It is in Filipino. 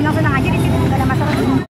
Ano ko na nga, dito siguro masarap.